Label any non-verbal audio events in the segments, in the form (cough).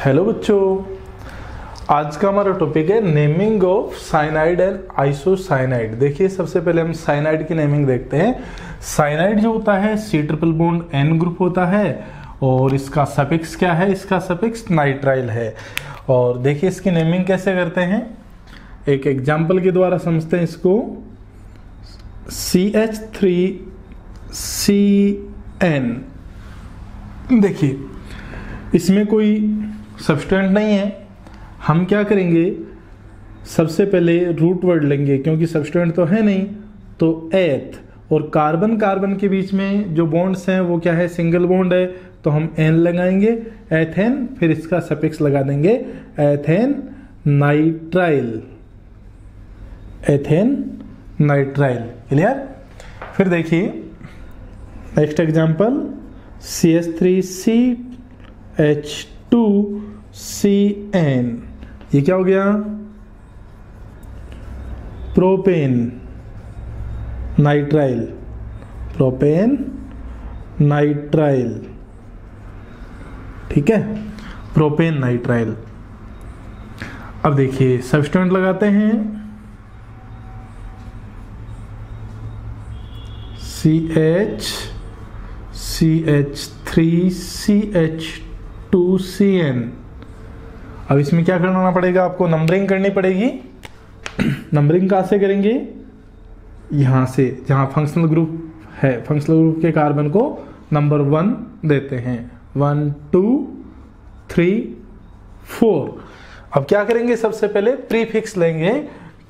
Hello बच्चों। आज का हमारा टॉपिक है naming of cyanide and isocyanide देखिए, सबसे पहले हम साइनाइड की नेमिंग देखते हैं। साइनाइड जो होता है C triple bond N group होता है, और इसका सपिक्स क्या है? इसका सपिक्स नाइट्राइल है। और देखिए, इसकी नेमिंग कैसे करते हैं? एक एग्ज़ाम्पल के द्वारा समझते हैं इसको। C H three C N देखिए, इसमें कोई सब्सटेंट नहीं है। हम क्या करेंगे? सबसे पहले रूट वर्ड लेंगे, क्योंकि सब्सटेंट तो है नहीं। तो एथ और कार्बन कार्बन के बीच में जो बॉन्ड्स हैं, वो क्या है? सिंगल बॉन्ड है। तो हम एन लगाएँगे एथेन फिर इसका सपिक्स लगा देंगे ethane nitrile ethane nitrile clear फिर देखिए next example C S three C H two C N ये क्या हो गया? प्रोपेन नाइट्राइल प्रोपेन नाइट्राइल ठीक है? प्रोपेन नाइट्राइल अब देखिए सब्सटेंट लगाते हैं। C H C H three C H two C N अब इसमें क्या करना पड़ेगा? आपको नंबरिंग करनी पड़ेगी। नंबरिंग कहाँ से करेंगे? यहाँ से, जहाँ फंक्शनल ग्रुप है। फंक्शनल ग्रुप के कार्बन को नंबर वन देते हैं। वन टू थ्री फोर अब क्या करेंगे सबसे पहले? प्रीफिक्स लेंगे।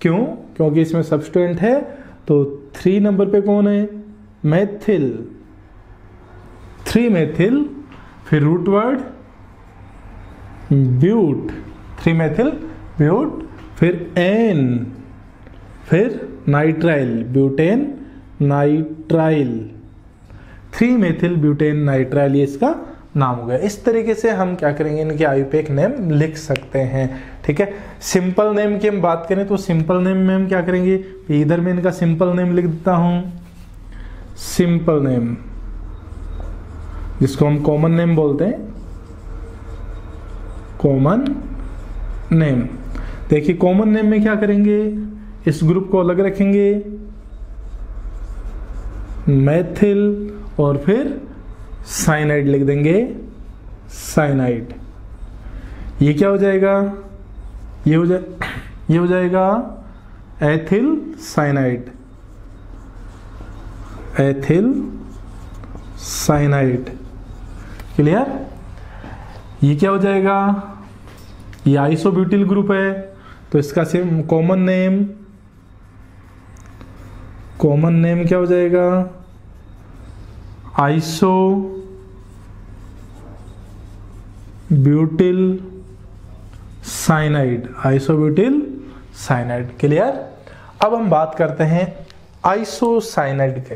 क्यों? क्योंकि इसमें सब्सटेंट है। तो थ्री नंबर पे कौन है? मैथिल थ्री मैथिल फिर root word but three methyl but, फिर एन, फिर nitrile, butane, nitrile. Three methyl butane, nitrile, ये इसका नाम हो गया। इस तरीके से हम क्या करेंगे? इनके आयुपेक नेम लिख सकते हैं, ठीक है? सिंपल नेम की हम बात करें तो सिंपल नेम में हम क्या करेंगे? इधर में इनका सिंपल नेम लिख देता हूँ। सिंपल नेम जिसको हम कॉमन नेम बोलते हैं। कॉमन नेम देखिए कॉमन नेम में क्या करेंगे? इस ग्रुप को अलग रखेंगे। मैथिल और फिर साइनाइड लिख देंगे। साइनाइड ये क्या हो जाएगा? ये हो जाए ये हो जाएगा ethyl cyanide ethyl cyanide clear ये क्या हो जाएगा? ये आइसोब्यूटिल ग्रुप है तो इसका same common name common name क्या हो जाएगा? Iso butyl cyanide isobutyl cyanide clear अब हम बात करते हैं आइसोसाइनाइड के।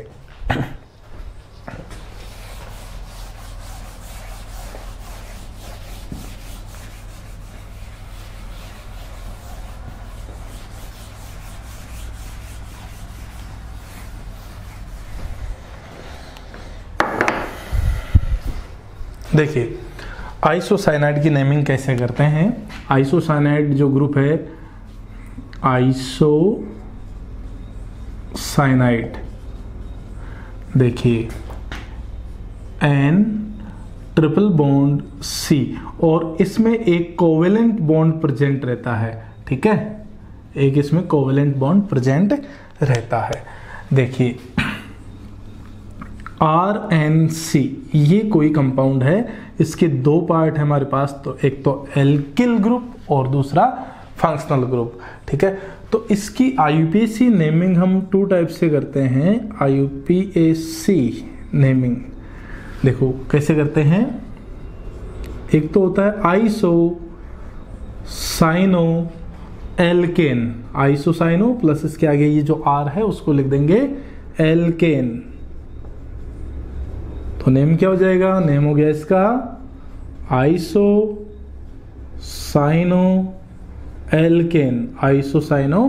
देखिए, आइसोसाइनाइड की नेमिंग कैसे करते हैं? आइसोसाइनाइड जो ग्रुप है आइसो साइनाइड देखिए एन ट्रिपल बॉन्ड सी और इसमें एक कोवेलेंट बॉन्ड प्रेजेंट रहता है, ठीक है? एक इसमें कोवेलेंट बॉन्ड प्रेजेंट रहता है। देखिए आर एन सी ये कोई कंपाउंड है। इसके दो पार्ट है हमारे पास तो एक तो एल्किल ग्रुप और दूसरा फंक्शनल ग्रुप ठीक है? तो इसकी आईयूपीएसी नेमिंग हम टू टाइप से करते हैं। आईयूपीएसी नेमिंग देखो कैसे करते हैं। एक तो होता है iso cyano alkane isocyano plus इसके आगे ये जो आर है, उसको लिख देंगे एल्केन तो नेम क्या हो जाएगा? नेम हो गया इसका iso cyano alkane isocyano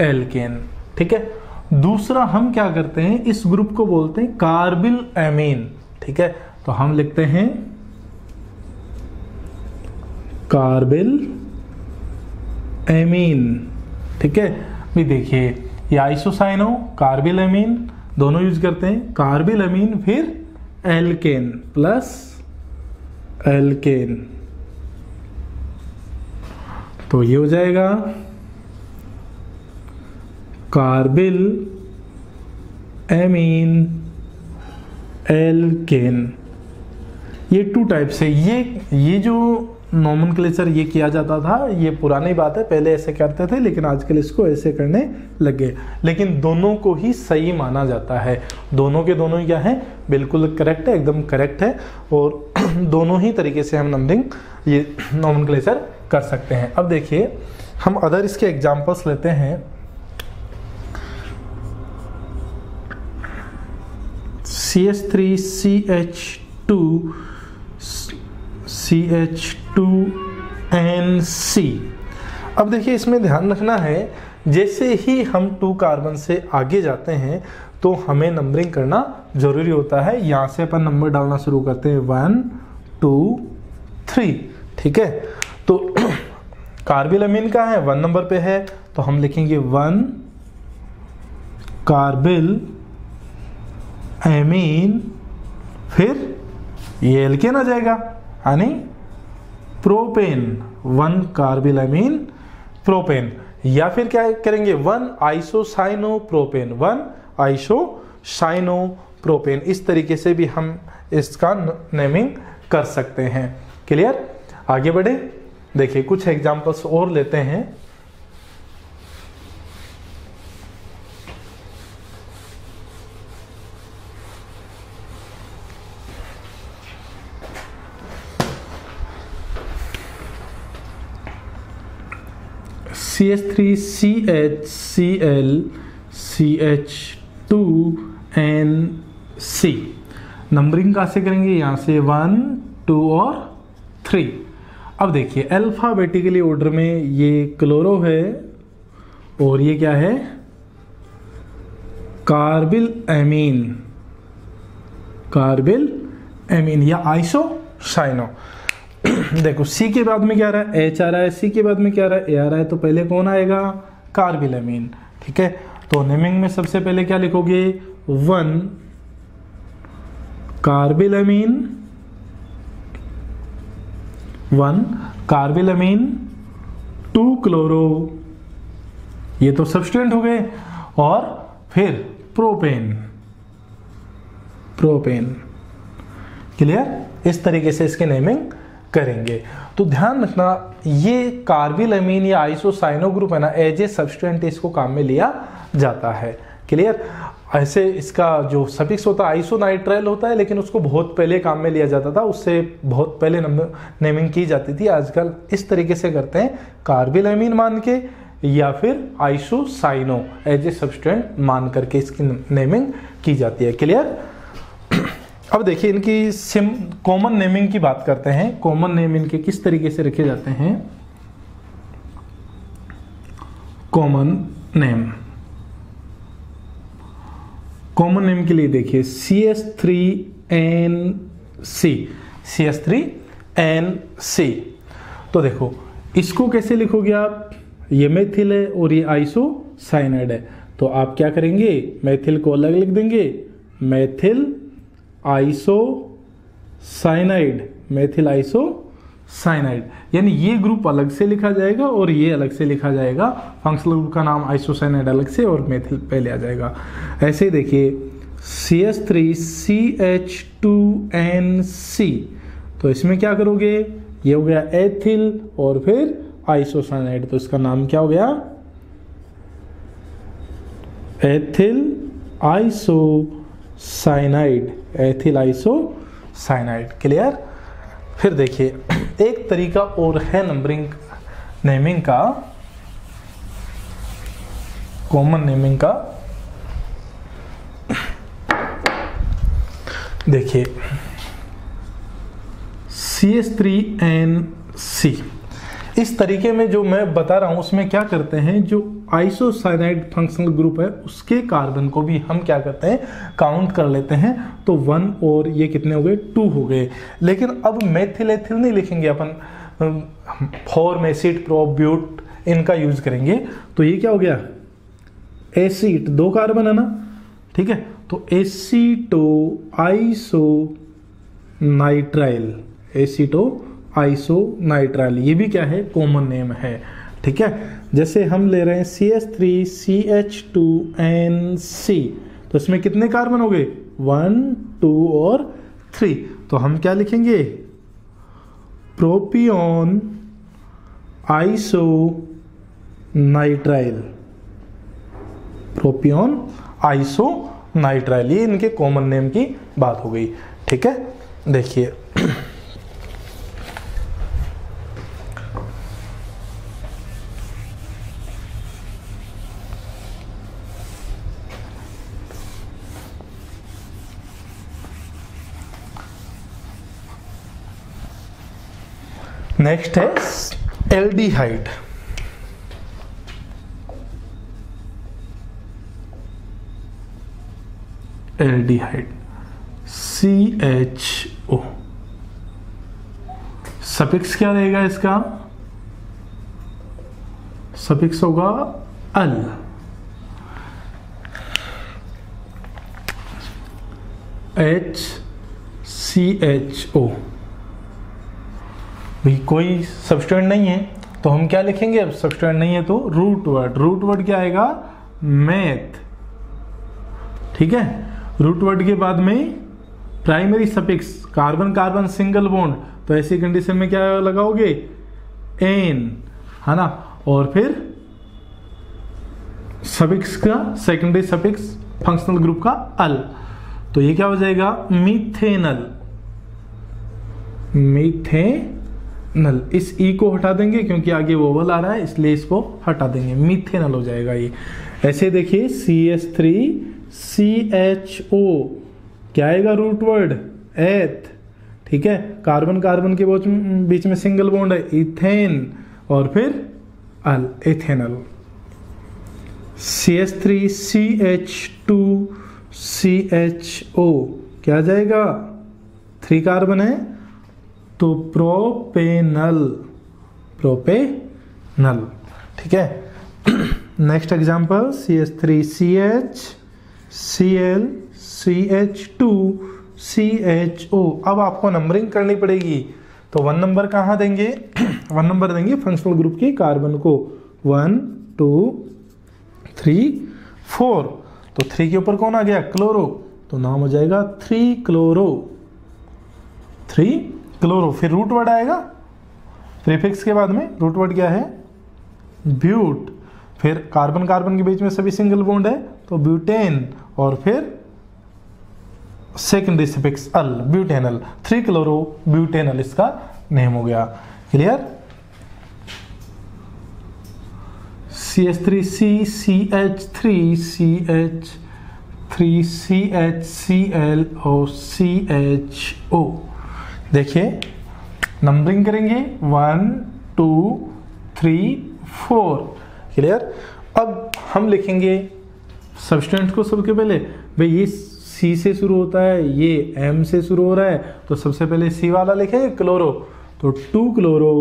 alkane ठीक है? दूसरा हम क्या करते हैं? इस ग्रुप को बोलते हैं कार्बिल एमीन। ठीक है? तो हम लिखते हैं कार्बिल एमीन। ठीक है? भी देखिए, ये आइसोसाइनो, कार्बिल एमीन, दोनों यूज़ करते हैं। कार्बिल एमीन, फिर एल्केन प्लस एल्केन तो ये हो जाएगा कार्बिल एमीन एल्केन ये टू टाइप्स है। ये ये जो नॉमन ये किया जाता था, ये पुरानी बात है, पहले ऐसे करते थे, लेकिन आजकल इसको ऐसे करने लग। लेकिन दोनों को ही सही माना जाता है। दोनों के दोनों क्या है? बिल्कुल करेक्ट है, एकदम करेक्ट है। और (clears throat) दोनों ही तरीके से हम नंबरिंग ये (clears throat) नॉमन कर सकते हैं। अब देखिए, हम अदर इसके एग्जाम्पल्स लेते हैं। C H three C H two C H two N C अब देखिए, इसमें ध्यान रखना है, जैसे ही हम टू कार्बन से आगे जाते हैं तो हमें नंबरिंग करना ज़रूरी होता है। यहाँ से अपन नंबर डालना शुरू करते हैं वन टू थ्री ठीक है? तो (clears throat) कार्बिल अमीन का है वन नंबर पे है तो हम लिखेंगे वन कार्बिल एमीन फिर ये एल्केन आ जाएगा। प्रोपेन वन कार्बिलामीन प्रोपेन या फिर क्या करेंगे one isocyano propane one isocyano propane इस तरीके से भी हम इसका नेमिंग कर सकते हैं क्लियर आगे बढ़े देखिए कुछ एग्जांपल्स और लेते हैं C H three C H C L C H two N C numbering कहाँ से करेंगे? यहाँ से वन टू और थ्री अब देखिए अल्फ़ाबेटिकली ऑर्डर में ये क्लोरो है और ये क्या है? कार्बिल एमीन कार्बिल एमीन या आइसो साइनो देखो सी के बाद में क्या रहा है? एच आ रहा है सी के बाद में क्या रहा है? ए आ रहा है तो पहले कौन आएगा? कार्बिलमीन ठीक है? तो नेमिंग में सबसे पहले क्या लिखोगे? One carbylamine one carbylamine two chloro ये तो सब्सटेंट हो गए। और फिर प्रोपेन प्रोपेन क्लियर इस तरीके से इसके नेमिंग करेंगे। तो ध्यान रखना, ये कार्बिल अमीन या आइसोसाइनो ग्रुप है ना एज ए सब्सटेंट इसको काम में लिया जाता है। क्लियर ऐसे इसका जो सफिक्स होता है आइसोनाइट्राइल होता है, लेकिन उसको बहुत पहले काम में लिया जाता था, उससे बहुत पहले नेमिंग की जाती थी। आजकल इस तरीके से करते हैं, कार्बिल अमीन मान के या फिर आइसोसाइनो एज ए सब्सटेंट मान करके इसकी नेमिंग की जाती है। क्लियर अब देखिए इनकी सिम कॉमन नेमिंग की बात करते हैं। कॉमन नेम इनके किस तरीके से रखे जाते हैं? कॉमन नेम कॉमन नेम के लिए देखिए C S three N C C S three N C तो देखो, इसको कैसे लिखोगे आप? ये मेथिल है और ये आइसो साइनाइड है। तो आप क्या करेंगे? मेथिल को अलग लिख देंगे। Methyl iso cyanide methyl iso cyanide यानी ये ग्रुप अलग से लिखा जाएगा और ये अलग से लिखा जाएगा। फंक्शनल ग्रुप का नाम आइसोसाइनाइड अलग से और मेथिल पहले आ जाएगा। ऐसे देखिए C S three C H two N C तो इसमें क्या करोगे? ये हो गया एथिल और फिर आइसोसाइनाइड। तो इसका नाम क्या हो गया? Ethyl iso cyanide ethyl cyanide clear फिर देखिए, एक तरीका और है नंबरिंग नेमिंग का। कॉमन नेमिंग का। देखिए C S three N C इस तरीके में जो मैं बता रहा हूँ, उसमें क्या करते हैं, जो आइसोसाइनाइड फंक्शनल ग्रुप है, उसके कार्बन को भी हम क्या करते हैं, काउंट कर लेते हैं। तो वन और ये कितने हो गए? टू हो गए। लेकिन अब मेथिल एथिल नहीं लिखेंगे अपन। फॉर्म एसिड प्रोब्यूट इनका यूज़ करेंगे। तो ये क्या हो गया? एसिड दो कार्बन है ना? ठीक है? तो aceto iso nitrile aceto iso nitrile ये भी क्या है? कॉमन नेम है। ठीक है? जैसे हम ले रहे हैं C H three C H two N C तो इसमें कितने कार्बन हो गए? वन टू और थ्री तो हम क्या लिखेंगे? Propion iso nitrile propion iso nitrile ये इनके कॉमन नेम की बात हो गई। ठीक है? देखिए। नेक्स्ट है aldehyde aldehyde C H O suffix क्या रहेगा इसका? सपिक्स होगा अल। एच सी एच ओ भाई, कोई सब्सटेंट नहीं है तो हम क्या लिखेंगे? अब सब्सटेंट नहीं है तो रूट वर्ड रूट वर्ड क्या आएगा? मैथ ठीक है? रूट वर्ड के बाद में primary suffix carbon carbon single bond तो ऐसी कंडीशन में क्या लगाओगे? एन है ना? और फिर सपिक्स का सेकेंडरी सपिक्स फंक्शनल ग्रुप का अल तो ये क्या हो जाएगा? मिथेनल मिथेनल इस ई को हटा देंगे क्योंकि आगे वोवल आ रहा है, इसलिए इसको हटा देंगे। मिथेनल हो जाएगा ये। ऐसे देखिए C S three C H O क्या आएगा रूट वर्ड एथ ठीक है? कार्बन कार्बन के बीच में सिंगल बॉन्ड है इथेन और फिर al ethanal C S three C H two C H O क्या जाएगा? थ्री कार्बन है तो प्रोपेनल प्रोपेनल, ठीक है? Next example C H three C H C L C H two C H O अब आपको नंबरिंग करनी पड़ेगी। तो वन नंबर कहाँ देंगे? (clears throat) वन नंबर देंगे फंक्शनल ग्रुप की कार्बन को। वन टू थ्री फोर तो थ्री के ऊपर कौन आ गया? क्लोरो तो नाम हो जाएगा थ्री क्लोरो थ्री क्लोरो, फिर रूट वर्ड आएगा। प्रीफिक्स के बाद में रूट वर्ड क्या है? ब्यूट फिर कार्बन कार्बन के बीच में सभी सिंगल बॉन्ड है तो ब्यूटेन और फिर secondary suffix al butanal three chloro butanal इसका नेम हो गया। Clear C H three C C H three C H three C H C L और सी एच ओ देखिए नंबरिंग करेंगे one two three four clear अब हम लिखेंगे सब्सटेंट को सबके पहले। भाई, ये सी से शुरू होता है, ये एम से शुरू हो रहा है तो सबसे पहले सी वाला लिखेंगे क्लोरो तो two chloro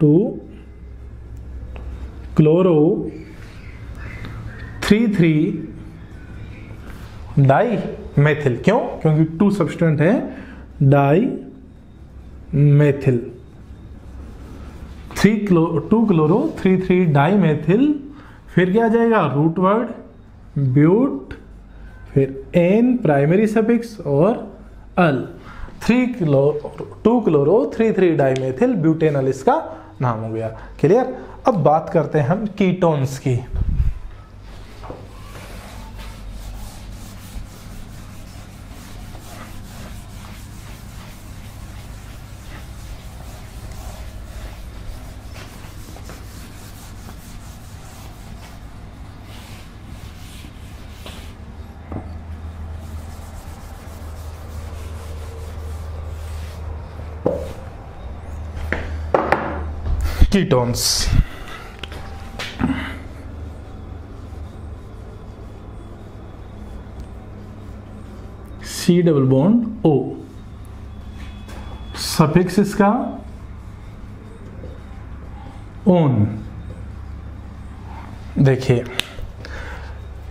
two chloro three three di methyl क्यों? क्योंकि टू सब्सटेंट है। Di methyl. Three chlo two chloro three three di methyl फिर क्या आ जाएगा? रूट वर्ड ब्यूट फिर एन प्राइमरी सफिक्स और al three chlo two chloro three three di methyl butanal इसका नाम हो गया। क्लियर अब बात करते हैं हम कीटोन्स की। Ketones C double bond O suffix इसका ओन देखिए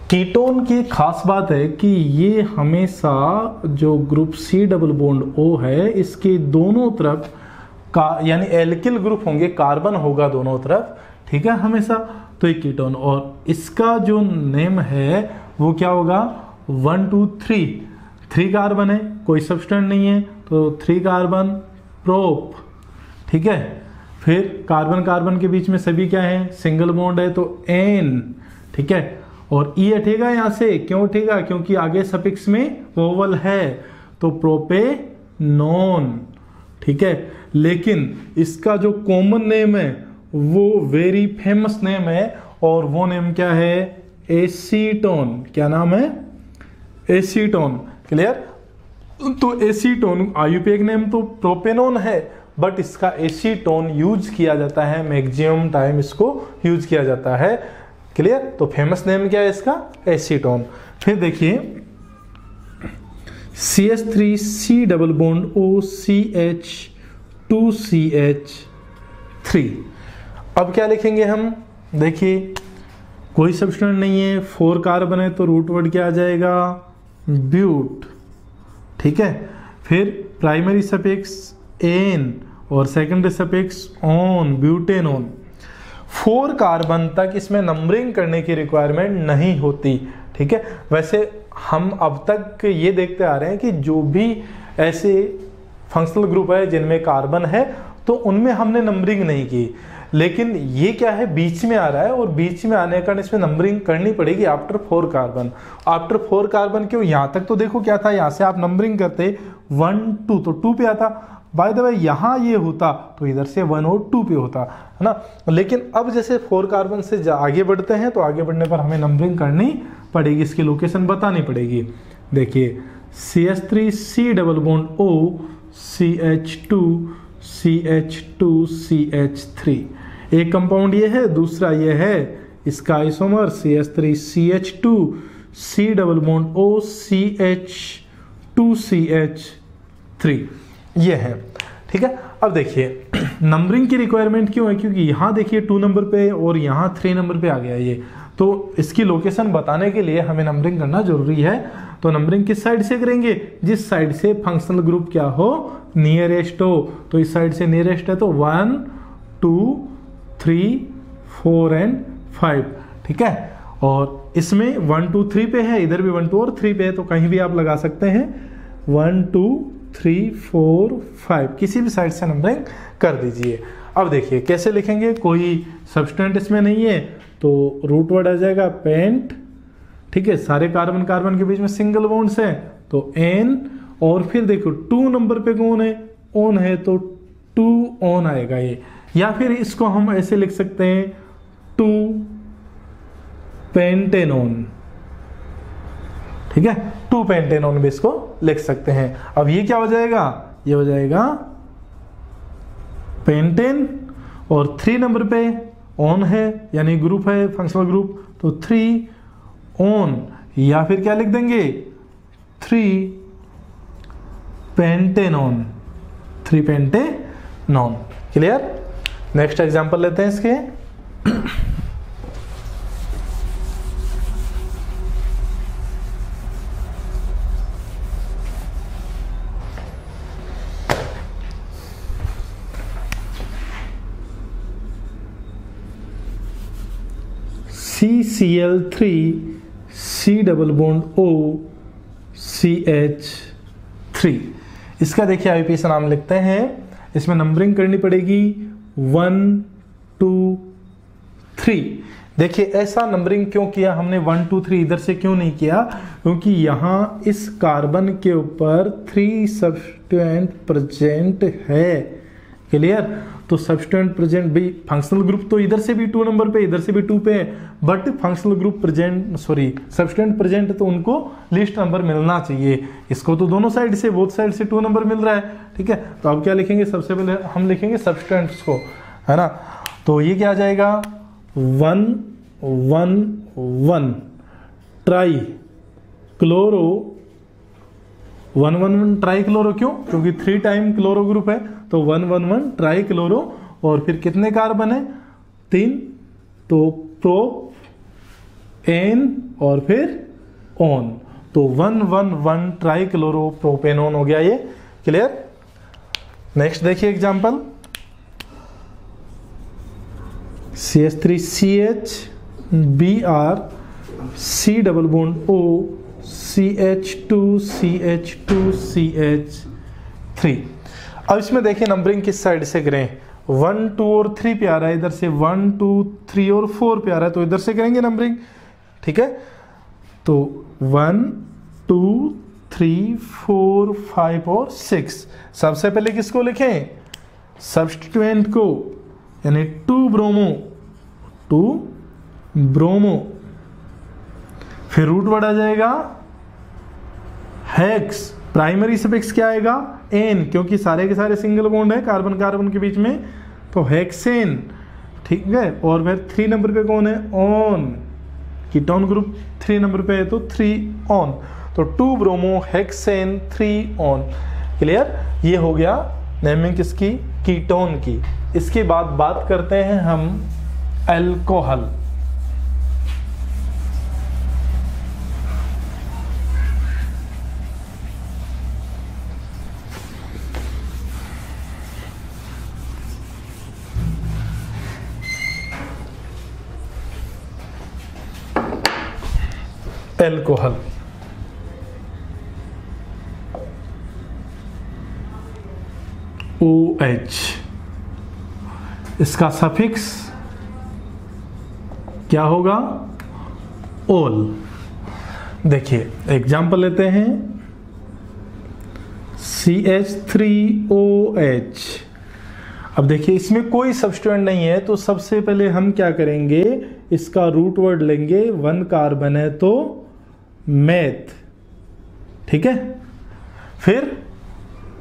कीटोन की खास बात है कि ये हमेशा जो group C double bond O है, इसके दोनों तरफ़ का, यानी एल्किल ग्रुप होंगे, कार्बन होगा दोनों तरफ़, ठीक है हमेशा? तो एक कीटोन, और इसका जो नेम है, वो क्या होगा? One, two, three. Three carbon है, कोई सब्सटेंट नहीं है तो थ्री कार्बन, प्रोप, ठीक है? फिर कार्बन कार्बन के बीच में सभी क्या है? सिंगल बॉन्ड है तो एन ठीक है? और ई e हटेगा यहाँ से, क्यों उठेगा क्योंकि आगे सपिक्स में वोवल है तो प्रोपे नॉन। ठीक है? लेकिन इसका जो कॉमन नेम है, वो वेरी फ़ेमस नेम है, और वो नेम क्या है? एसीटोन क्या नाम है? एसीटोन क्लियर तो एसीटोन आयुपेक नेम तो प्रोपेनोन है बट इसका एसीटोन यूज़ किया जाता है मैक्सिमम टाइम इसको यूज़ किया जाता है। क्लियर तो फ़ेमस नेम क्या है इसका? एसीटोन फिर देखिए C H three C double bond O C H two C H three अब क्या लिखेंगे हम? देखिए, कोई सब्सटेंट नहीं है फोर कार्बन है तो रूट वर्ड क्या आ जाएगा? ब्यूट ठीक है? फिर प्राइमरी सफिक्स एन और secondary suffix one butane one four carbon तक इसमें नंबरिंग करने की रिक्वायरमेंट नहीं होती। ठीक है? वैसे हम अब तक ये देखते आ रहे हैं कि जो भी ऐसे फंक्शनल ग्रुप है जिनमें कार्बन है तो उनमें हमने नंबरिंग नहीं की। लेकिन ये क्या है? बीच में आ रहा है और बीच में आने के कारण इसमें नंबरिंग करनी पड़ेगी after four carbon after four carbon क्यों? यहाँ तक तो देखो क्या था, यहाँ से आप नंबरिंग करते वन टू तो टू पे आता। बाय द वे यहाँ ये होता तो इधर से वन और टू पे होता, है ना? लेकिन अब जैसे फोर कार्बन से आगे बढ़ते हैं तो आगे बढ़ने पर हमें नंबरिंग करनी पड़ेगी, इसकी लोकेशन बतानी पड़ेगी। देखिए C H three C double bond O C H two C H two C H three एक कंपाउंड ये है, दूसरा ये है, इसका isomer C H three C H two C double bond O C H two C H three ये है। ठीक है? अब देखिए (clears throat) नंबरिंग की रिक्वायरमेंट क्यों है? क्योंकि यहाँ देखिए टू नंबर पे और यहाँ थ्री नंबर पे आ गया ये। तो इसकी लोकेशन बताने के लिए हमें नंबरिंग करना ज़रूरी है। तो नंबरिंग किस साइड से करेंगे? जिस साइड से फंक्शनल ग्रुप क्या हो? नियरेस्ट हो। तो इस साइड से नियरेस्ट है तो one two three four and five ठीक है? और इसमें वन टू थ्री पे है। इधर भी वन टू और थ्री पे है तो कहीं भी आप लगा सकते हैं। One two three four five किसी भी साइड से नंबरिंग कर दीजिए। अब देखिए, कैसे लिखेंगे? कोई सब्सटेंट इसमें नहीं है तो रूट वर्ड आ जाएगा पेंट ठीक है, सारे कार्बन कार्बन के बीच में सिंगल बॉन्ड्स हैं तो एन और फिर देखो टू नंबर पे कौन है? ऑन है तो टू ऑन आएगा ये। या फिर इसको हम ऐसे लिख सकते हैं टू पेंटेनोन ठीक है? टू पेंटेनोन भी इसको लिख सकते हैं। अब ये क्या हो जाएगा? ये हो जाएगा पेंटेन और थ्री नंबर पे ऑन है, यानी ग्रुप है फंक्शनल ग्रुप तो थ्री ऑन या फिर क्या लिख देंगे? Three pentanone three pentanone clear next example लेते हैं इसके। C L three C double bond O C H three इसका देखिए आईपीएस नाम लिखते हैं। इसमें नंबरिंग करनी पड़ेगी। वन टू थ्री देखिए, ऐसा नंबरिंग क्यों किया? हमने वन टू थ्री इधर से क्यों नहीं किया? क्योंकि यहाँ इस कार्बन के ऊपर थ्री सब्सटेंट प्रजेंट है। क्लियर तो सब्सटेंट प्रेजेंट भी फंक्शनल ग्रुप तो इधर से भी टू नंबर पे, इधर से भी टू पे है। But functional group present sorry substituent present तो उनको लिस्ट नंबर मिलना चाहिए। इसको तो दोनों साइड से बोथ साइड से टू नंबर मिल रहा है। ठीक है? तो अब क्या लिखेंगे? सबसे पहले हम लिखेंगे सब्सटेंट्स को, है ना? तो ये क्या आ जाएगा? One one one trichloro one one one trichloro क्यों? क्योंकि थ्री टाइम क्लोरो ग्रुप है। तो one one one try chloro और फिर कितने कार्बन है तीन। तो प्रो, एन, और फिर ऑन। तो one one one trichloro propanone हो गया ये। क्लियर नेक्स्ट देखिए example C H three C H B R C double bond O C H two C H two C H three अब इसमें देखिए नंबरिंग किस साइड से करें? वन टू और थ्री पे आ रहा है, इधर से वन टू थ्री और फोर पे आ रहा है तो इधर से करेंगे नंबरिंग ठीक है? तो one two three four five और सिक्स सबसे पहले किसको लिखें? सब्सटीट्यूएंट को, यानी टू ब्रोमो टू ब्रोमो फिर रूट आ जाएगा हेक्स प्राइमरी सफिक्स क्या आएगा? एन क्योंकि सारे के सारे सिंगल बॉन्ड है कार्बन कार्बन के बीच में। तो हेक्सेन ठीक है? और फिर थ्री नंबर पे कौन है? One ketone group three number पे है तो थ्री ऑन तो two bromo hexane three one clear ये हो गया नेमिंग किसकी? कीटोन की। इसके बाद बात करते हैं हम एल्कोहल एल्कोहल ओ एच इसका सफिक्स क्या होगा? ओल देखिए एग्ज़ाम्पल लेते हैं। C H three O H अब देखिए, इसमें कोई सब्सटेंट नहीं है तो सबसे पहले हम क्या करेंगे? इसका रूट वर्ड लेंगे वन कार्बन है तो मैथ। ठीक है? फिर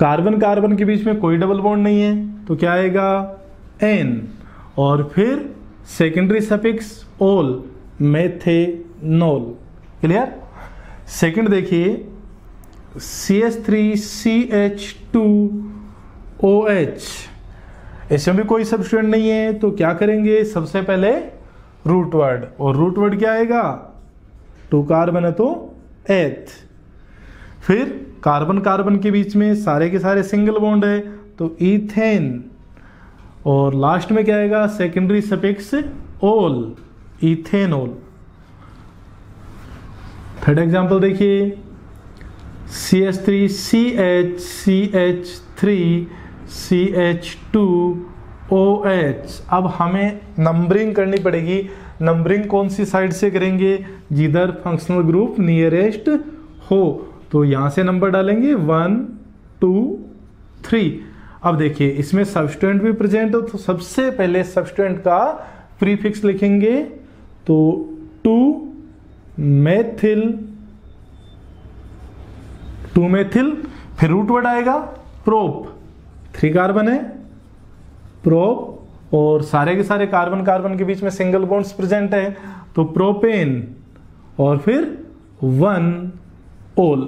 कार्बन कार्बन के बीच में कोई डबल बॉन्ड नहीं है तो क्या आएगा? एन और फिर सेकेंडरी सफिक्स ओल मेथेनोल क्लियर सेकंड देखिए C H three C H two O H इसमें भी कोई सब्सटेंट नहीं है तो क्या करेंगे? सबसे पहले रूट वर्ड और रूट वर्ड क्या आएगा? टू कार्बन है तो एथ। फिर कार्बन कार्बन के बीच में सारे के सारे सिंगल बॉन्ड है तो इथेन और लास्ट में क्या आएगा? सेकेंडरी सपिक्स ओल इथेनोल थर्ड एग्जांपल देखिए। C H three C H C H three C H two O H अब हमें नंबरिंग करनी पड़ेगी। नंबरिंग कौन सी साइड से करेंगे? जिधर फंक्शनल ग्रुप नियरेस्ट हो। तो यहाँ से नंबर डालेंगे। वन टू थ्री अब देखिए, इसमें सब्सटेंट भी प्रेजेंट हो तो सबसे पहले सब्सटेंट का प्रीफिक्स लिखेंगे। तो टू मेथिल टू मेथिल फिर रूट वर्ड आएगा। प्रोप थ्री कार्बन है प्रोप और सारे के सारे कार्बन कार्बन के बीच में सिंगल बॉन्ड्स प्रेजेंट है तो प्रोपेन और फिर वन ओल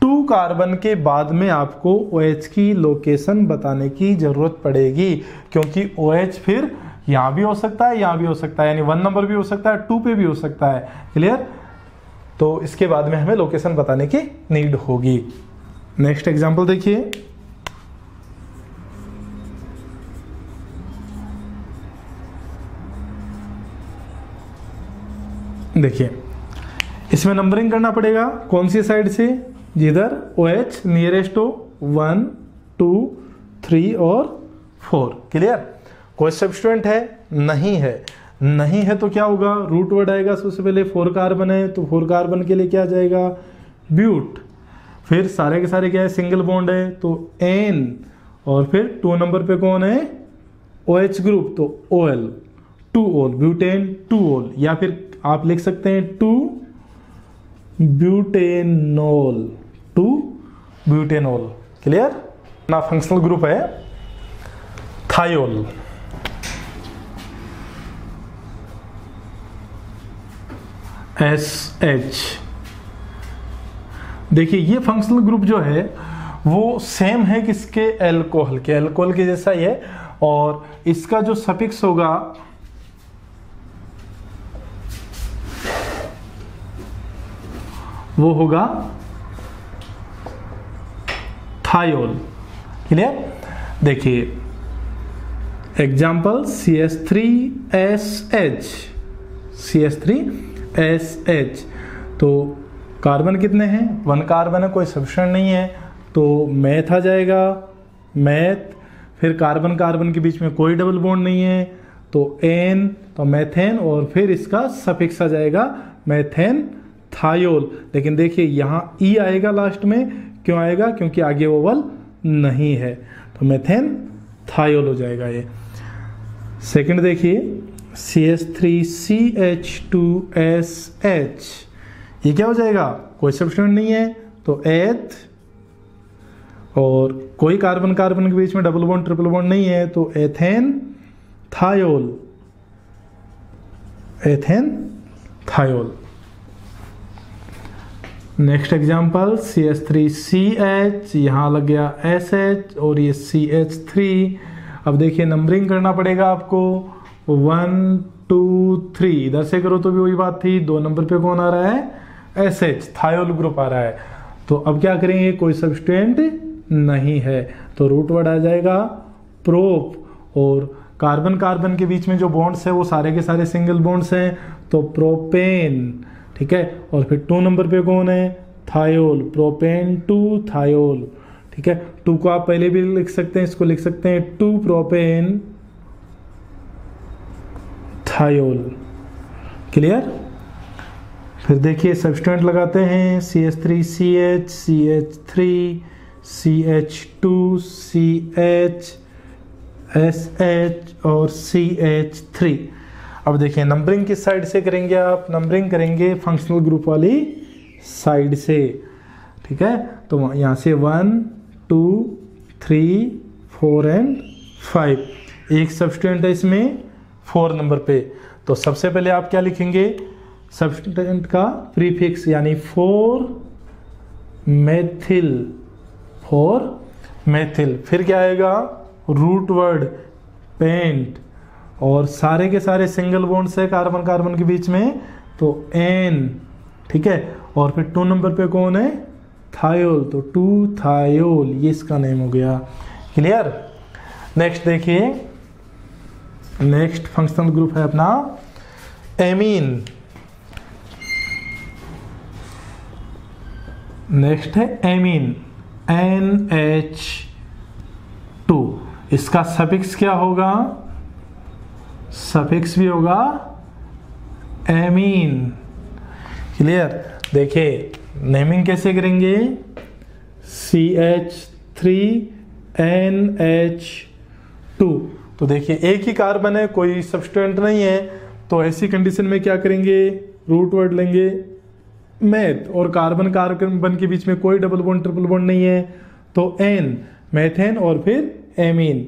टू कार्बन के बाद में आपको ओ OH की लोकेशन बताने की ज़रूरत पड़ेगी, क्योंकि ओ OH फिर यहाँ भी हो सकता है, यहाँ भी हो सकता है, यानी वन नंबर भी हो सकता है टू पे भी हो सकता है। क्लियर तो इसके बाद में हमें लोकेशन बताने की नीड होगी। नेक्स्ट एग्जांपल देखिए। देखिए, इसमें नंबरिंग करना पड़ेगा। कौन सी साइड से? जिधर ओ एच नियरेस्ट हो वन टू थ्री और फोर क्लियर कोई सब्सटेंट है? नहीं है। नहीं है तो क्या होगा? रूट वर्ड आएगा सबसे पहले। फोर कार्बन है तो फोर कार्बन के लिए क्या जाएगा? ब्यूट फिर सारे के सारे क्या है? सिंगल बॉन्ड है तो एन और फिर टू नंबर पे कौन है? ओ एच ग्रुप तो O L two ol butane two ol या फिर आप लिख सकते हैं two butanol two butanol, clear? ना फंक्शनल ग्रुप है। थायोल। एस एच देखिए, ये फंक्शनल ग्रुप जो है, वो सेम है किसके? एल्कोहल के। एल्कोहल के जैसा ही है। और इसका जो सफिक्स होगा वो होगा थायोल। क्लियर देखिए example C S three S H C S three S H तो कार्बन कितने हैं? वन कार्बन है, कोई सब्सटेंट नहीं है। तो मैथ आ जाएगा। मैथ फिर कार्बन कार्बन के बीच में कोई डबल बॉन्ड नहीं है। तो एन तो मैथेन और फिर इसका सफिक्स आ जाएगा मैथेन थायोल। लेकिन देखिए, यहाँ ई आएगा लास्ट में, क्यों आएगा? क्योंकि आगे वोवल नहीं है। तो मैथेन थायोल हो जाएगा ये। सेकंड देखिए C S three C H two S H ये क्या हो जाएगा? कोई सब्सटेंट नहीं है तो एथ और कोई कार्बन कार्बन के बीच में डबल बॉन्ड ट्रिपल बॉन्ड नहीं है तो ethane thiol. Ethane thiol. Next example C H three C H यहाँ लग गया एस एच और ये सी एच थ्री अब देखिए नंबरिंग करना पड़ेगा आपको। वन टू थ्री इधर से करो तो भी वही बात थी। दो नंबर पे कौन आ रहा है? एस एच थायोल ग्रुप आ रहा है। तो अब क्या करेंगे? कोई सब्सटेंट नहीं है। तो रूट वर्ड आ जाएगा प्रोप और कार्बन कार्बन के बीच में जो बॉन्ड्स है, वो सारे के सारे सिंगल बॉन्ड्स हैं। तो प्रोपेन ठीक है? और फिर टू नंबर पे कौन है? थायोल प्रोपेन टू थायोल ठीक है? टू को आप पहले भी लिख सकते हैं, इसको लिख सकते हैं टू प्रोपेन थायोल क्लियर फिर देखिए सब्सटेंट लगाते हैं C H three C H C H three C H two C H S H और सी एच थ्री अब देखिए नंबरिंग किस साइड से करेंगे आप? नंबरिंग करेंगे फंक्शनल ग्रुप वाली साइड से। ठीक है? तो यहाँ से one two three four and five एक सब्सटेंट है इसमें फोर नंबर पे। तो सबसे पहले आप क्या लिखेंगे? सब्सटेंट का प्रीफिक्स यानी फोर मेथिल फोर मेथिल फिर क्या आएगा? रूट वर्ड पेंट और सारे के सारे सिंगल बॉन्ड्स है कार्बन कार्बन के बीच में तो एन ठीक है? और फिर टू नंबर पे कौन है? थायोल तो टू थायोल ये इसका नेम हो गया। क्लियर नेक्स्ट देखिए। नेक्स्ट फंक्शनल ग्रुप है अपना एमीन नेक्स्ट है एमीन एन एच टू इसका सफिक्स क्या होगा? सफिक्स भी होगा। एमीन क्लियर देखिए नेमिंग कैसे करेंगे? C H three N H two तो देखिए, एक ही कार्बन है कोई सब्सटेंट नहीं है। तो ऐसी कंडीशन में क्या करेंगे? रूट वर्ड लेंगे। मैथ और कार्बन कार्बन के बीच में कोई डबल बॉन्ड ट्रिपल बॉन्ड नहीं है। तो एन मैथेन और फिर एमीन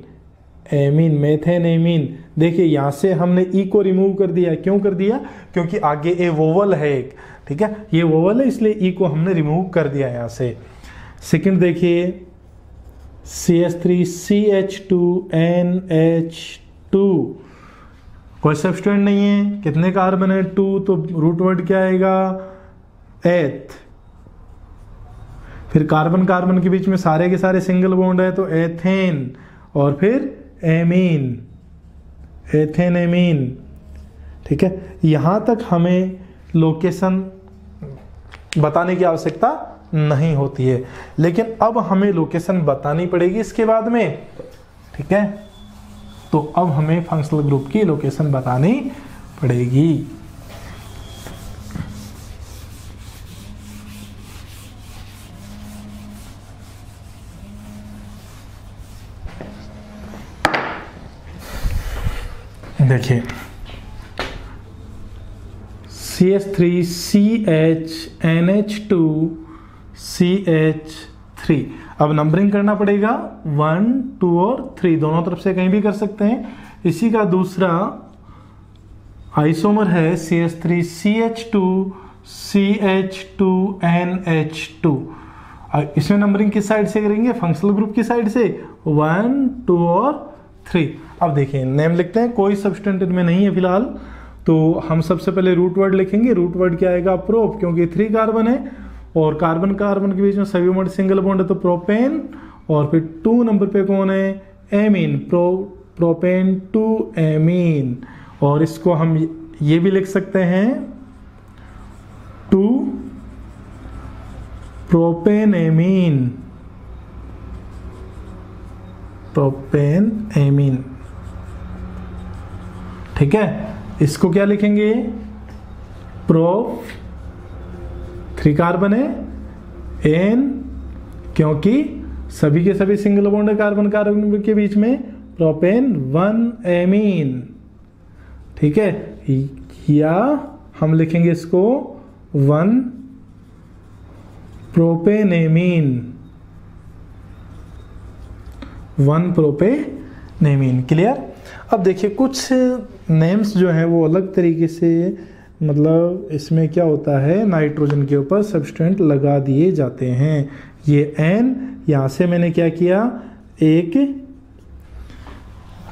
एमीन मैथेन एमीन देखिए, यहाँ से हमने ई e को रिमूव कर दिया। क्यों कर दिया? क्योंकि आगे ए वोवल है एक, ठीक है? ये वोवल है, इसलिए ई e को हमने रिमूव कर दिया यहाँ से। सेकंड देखिए C H three C H two N H two कोई सब्सटेंट नहीं है। कितने कार्बन है? टू तो रूट वर्ड क्या आएगा? एथ फिर कार्बन कार्बन के बीच में सारे के सारे सिंगल बॉन्ड है तो एथेन और फिर एमीन एथेन एमीन ठीक है? यहाँ तक हमें लोकेशन बताने की आवश्यकता नहीं होती है। लेकिन अब हमें लोकेशन बतानी पड़ेगी इसके बाद में। ठीक है? तो अब हमें फंक्शनल ग्रुप की लोकेशन बतानी पड़ेगी। देखिए C H three C H N H two C H three अब नंबरिंग करना पड़ेगा। वन टू और थ्री दोनों तरफ़ से कहीं भी कर सकते हैं। इसी का दूसरा आइसोमर है C H three C H two C H two N H two इसमें नंबरिंग किस साइड से करेंगे? फंक्शनल ग्रुप की साइड से। वन टू और थ्री अब देखिए नेम लिखते हैं, कोई सब्सटेंट इनमें नहीं है फ़िलहाल। तो हम सबसे पहले रूट वर्ड लिखेंगे। रूट वर्ड क्या आएगा? प्रोप क्योंकि थ्री कार्बन है। और कार्बन कार्बन के बीच में सभी बॉन्ड सिंगल बॉन्ड है तो प्रोपेन और फिर टू नंबर पे कौन है? Amine pro propane two amine और इसको हम ये भी लिख सकते हैं। Two propane amine propane amine ठीक है? इसको क्या लिखेंगे? प्रोप थ्री कार्बन है। एन क्योंकि सभी के सभी सिंगल बॉन्ड कार्बन कार्बन के बीच में। प्रोपेन वन एमीन ठीक है? या हम लिखेंगे इसको one propanamine one propanamine clear अब देखिए, कुछ नेम्स जो हैं वो अलग तरीके से मतलब इसमें क्या होता है, नाइट्रोजन के ऊपर सब्सटेंट लगा दिए जाते हैं। ये एन यहाँ से मैंने क्या किया? एक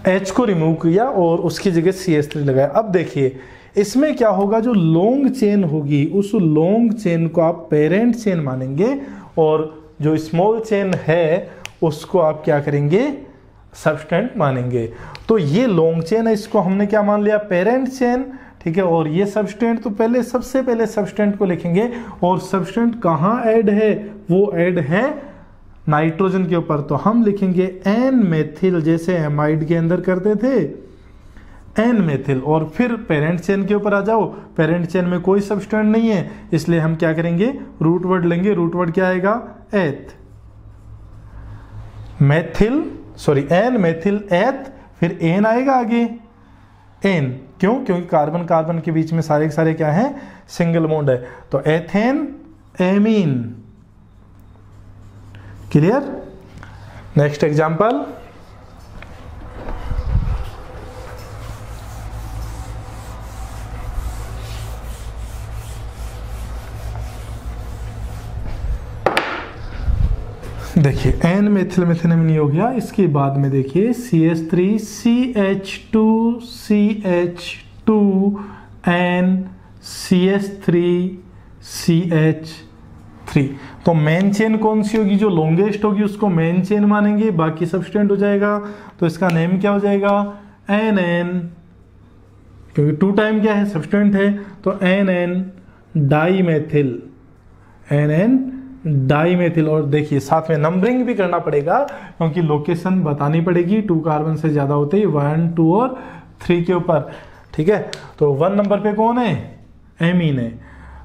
एच को रिमूव किया और उसकी जगह सी एस थ्री लगाया। अब देखिए, इसमें क्या होगा? जो लॉन्ग चेन होगी, उस लॉन्ग चेन को आप पेरेंट चेन मानेंगे और जो स्मॉल चेन है, उसको आप क्या करेंगे? सब्सटेंट मानेंगे। तो ये लॉन्ग चेन है, इसको हमने क्या मान लिया? पेरेंट चेन ठीक है? और ये सब्सटेंट तो पहले, सबसे पहले सब्सटेंट को लिखेंगे। और सब्सटेंट कहाँ ऐड है? वो ऐड है नाइट्रोजन के ऊपर। तो हम लिखेंगे एन मेथिल जैसे एमाइड के अंदर करते थे। एन मेथिल और फिर पेरेंट चेन के ऊपर आ जाओ। पेरेंट चेन में कोई सब्सटेंट नहीं है, इसलिए हम क्या करेंगे? रूट वर्ड लेंगे। रूट वर्ड क्या आएगा? Eth methyl sorry N methyl eth फिर एन आएगा आगे। एन। क्यों? क्योंकि कार्बन कार्बन के बीच में सारे के सारे क्या हैं? सिंगल बॉन्ड है। तो ethane, amine. Clear? Next example. (laughs) देखिए एन मेथिल मेथिनमिन हो गया इसके बाद में देखिए C H three C H two C H two N C H three C H three तो मेन चेन कौन सी होगी? जो लॉन्गेस्ट होगी, उसको मेन चेन मानेंगे, बाकी सब्सटेंट हो जाएगा। तो इसका नेम क्या हो जाएगा? एन एन क्योंकि टू टाइम क्या है? सब्सटेंट है। तो N N dimethyl N N dimethyl और देखिए, साथ में नंबरिंग भी करना पड़ेगा, क्योंकि लोकेशन बतानी पड़ेगी टू कार्बन से ज़्यादा होते ही वन टू और थ्री के ऊपर, ठीक है? तो वन नंबर पे कौन है? एमीन है।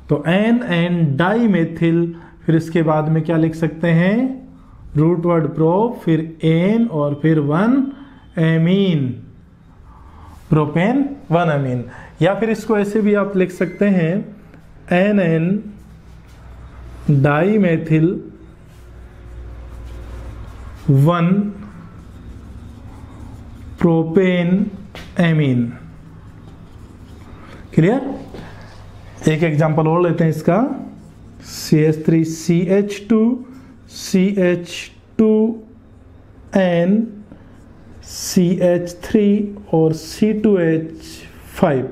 तो एन एन डाईमेथिल फिर इसके बाद में क्या लिख सकते हैं? रूट वर्ड प्रो फिर एन और फिर one amine propane one amine या फिर इसको ऐसे भी आप लिख सकते हैं N N dimethyl one propane amine. Clear एक एग्जांपल और लेते हैं इसका। C H three C H two C H two N C H three और सी टू एच फाइव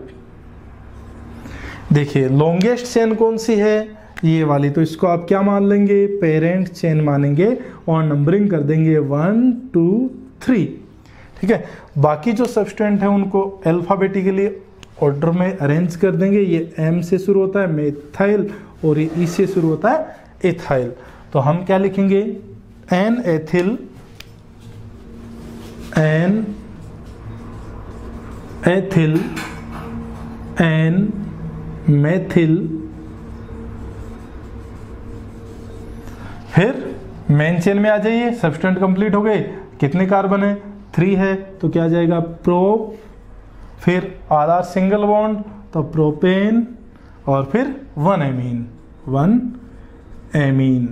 देखिए लॉन्गेस्ट चेन कौन सी है? ये वाली। तो इसको आप क्या मान लेंगे? पेरेंट चेन मानेंगे और नंबरिंग कर देंगे वन टू थ्री ठीक है? बाकी जो सब्सटेंट है उनको अल्फ़ाबेटिकली ऑर्डर में अरेंज कर देंगे। ये एम से शुरू होता है मेथाइल और ये ई e से शुरू होता है एथाइल तो हम क्या लिखेंगे? N ethyl N ethyl N methyl फिर मेन चेन में आ जाइए सब्सटेंट कंप्लीट हो गए कितने कार्बन है थ्री है तो क्या आ जाएगा? प्रो फिर आर सिंगल बॉन्ड तो प्रोपेन और फिर one amine one amine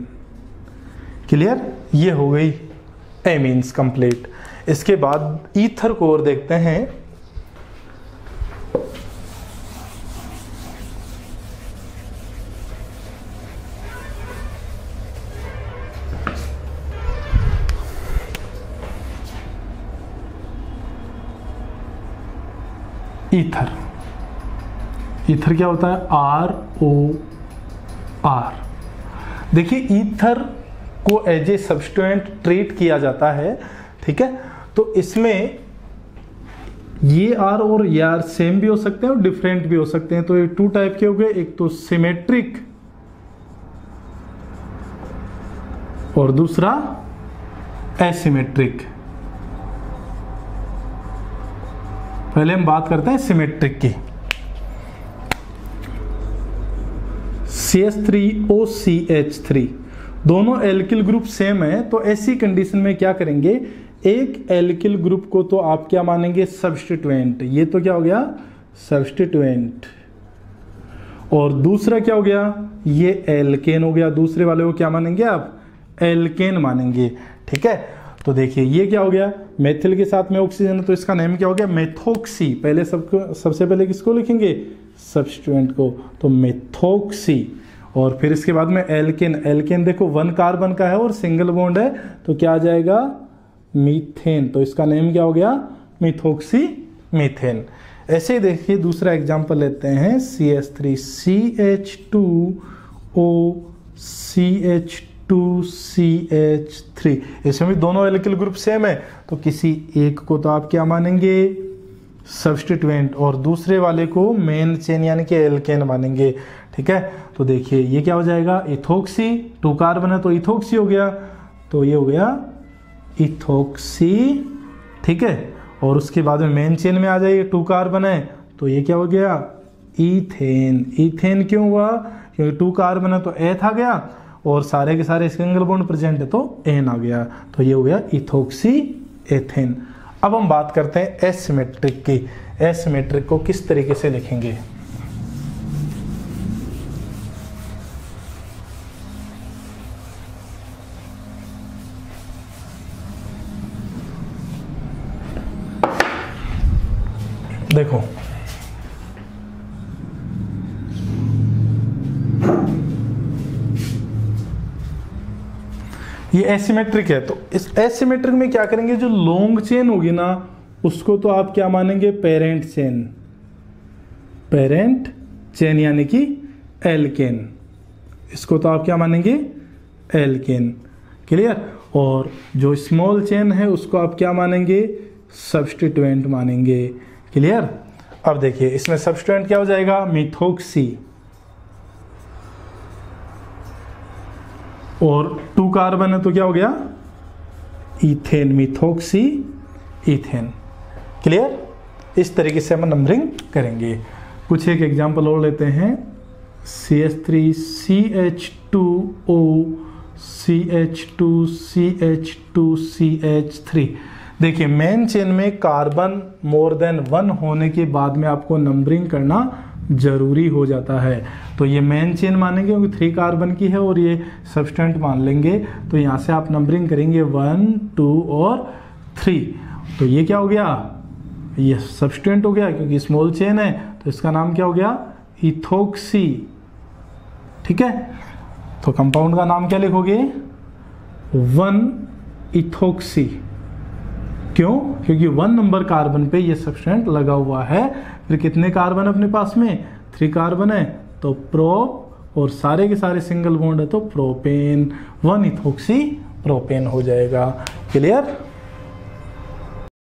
clear ये हो गई एमीन्स कंप्लीट इसके बाद ईथर को और देखते हैं। ईथर ईथर क्या होता है? R, O, R. देखिए ईथर को एज ए सब्सटेंट ट्रीट किया जाता है, ठीक है? तो इसमें ये आर और ये आर सेम भी हो सकते हैं और डिफरेंट भी हो सकते हैं। तो ये टू टाइप के हो गए। एक तो सिमेट्रिक और दूसरा एसिमेट्रिक पहले हम बात करते हैं सिमेट्रिक की। C S three O C H three दोनों एल्किल ग्रुप सेम है तो ऐसी कंडीशन में क्या करेंगे? एक एल्किल ग्रुप को तो आप क्या मानेंगे? सब्सटीट्यूएंट ये तो क्या हो गया? सब्सटीट्यूएंट और दूसरा क्या हो गया? ये एल्केन हो गया। दूसरे वाले को क्या मानेंगे आप? एल्केन मानेंगे। ठीक है? तो देखिए, ये क्या हो गया? मेथिल के साथ में ऑक्सीजन है तो इसका नेम क्या हो गया? मेथोक्सी पहले सबको, सबसे पहले किसको लिखेंगे? सब्सटीट्यूएंट को। तो मेथोक्सी और फिर इसके बाद में एल्केन एल्केन देखो वन कार्बन का है और सिंगल बॉन्ड है तो क्या आ जाएगा? मीथेन तो इसका नेम क्या हो गया? मिथोक्सी मीथेन ऐसे ही देखिए, दूसरा एग्ज़ाम्पल लेते हैं C H three C H two O C H two C H three इसमें भी दोनों एल्किल ग्रुप सेम है तो किसी एक को तो आप क्या मानेंगे? सब्सटीट्यूएंट और दूसरे वाले को मेन चेन यानी कि एल्केन मानेंगे, ठीक है? तो देखिए, ये क्या हो जाएगा? इथोक्सी टू कार्बन है तो इथोक्सी हो गया। तो ये हो गया इथोक्सी ठीक है? और उसके बाद में मेन चेन में आ जाइए टू कार्बन है। तो ये क्या हो गया? इथेन इथेन क्यों हुआ? क्योंकि टू कार्बन है तो एथ आ गया। और सारे के सारे सिंगल बॉन्ड प्रेजेंट है तो एन आ गया। तो ये हो गया इथोक्सी एथेन अब हम बात करते हैं एसिमेट्रिक की। एसिमेट्रिक को किस तरीके से लिखेंगे? देखो ये एसिमेट्रिक है तो इस एसिमेट्रिक में क्या करेंगे? जो लॉन्ग चेन होगी ना, उसको तो आप क्या मानेंगे? पेरेंट चेन पेरेंट चेन यानी कि एल्केन इसको तो आप क्या मानेंगे? एल्केन क्लियर और जो स्मॉल चेन है, उसको आप क्या मानेंगे? सब्सटीट्यूएंट मानेंगे. क्लियर अब देखिए, इसमें सब्सटेंट क्या हो जाएगा? मिथोक्सी और टू कार्बन है तो क्या हो गया? Ethane methoxy, ethane. क्लियर इस तरीके से हम नंबरिंग करेंगे। कुछ एक एग्जांपल और लेते हैं। C H three C H two O C H two C H two C H three देखिए मेन चेन में कार्बन मोर देन वन होने के बाद में आपको नंबरिंग करना ज़रूरी हो जाता है। तो ये मेन चेन मानेंगे क्योंकि थ्री कार्बन की है और ये सब्सटेंट मान लेंगे। तो यहाँ से आप नंबरिंग करेंगे वन टू और थ्री तो ये क्या हो गया? ये सब्सटेंट हो गया क्योंकि स्मॉल चेन है। तो इसका नाम क्या हो गया? इथोक्सी ठीक है? तो कंपाउंड का नाम क्या लिखोगे? वन इथोक्सी क्यों? क्योंकि वन नंबर कार्बन पे ये सब्सटेंट लगा हुआ है। फिर कितने कार्बन अपने पास में? थ्री कार्बन है तो प्रो और सारे के सारे सिंगल बॉन्ड है तो प्रोपेन वन इथोक्सी प्रोपेन हो जाएगा। क्लियर